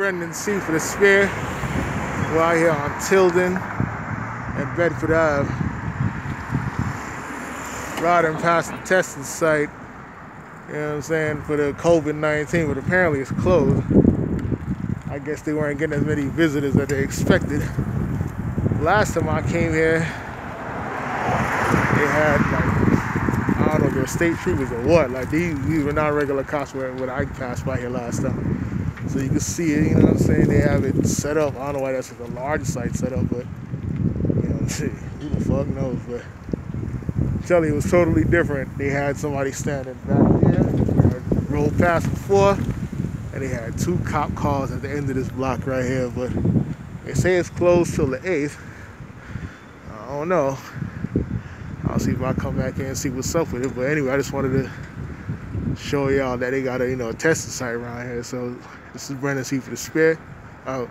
Brendan C for the Spear. We're out here on Tilden and Bedford Ave. Riding past the testing site, you know what I'm saying, for the COVID 19, but apparently it's closed. I guess they weren't getting as many visitors as they expected. Last time I came here, they had like, I don't know if they're state troopers or what. Like these, these were not regular cops when I passed by here last time. So you can see it, you know what I'm saying? They have it set up. I don't know why that's like a large site set up, but you know, what I'm who the fuck knows? But I'm telling you, it was totally different. They had somebody standing back there, rolled past before, and they had two cop cars at the end of this block right here. But they say it's closed till the 8th. I don't know. I'll see if I come back here and see what's up with it. But anyway, I just wanted to show y'all that they got a you know a testing site around here. So this is Brendan C for the Spear. Out.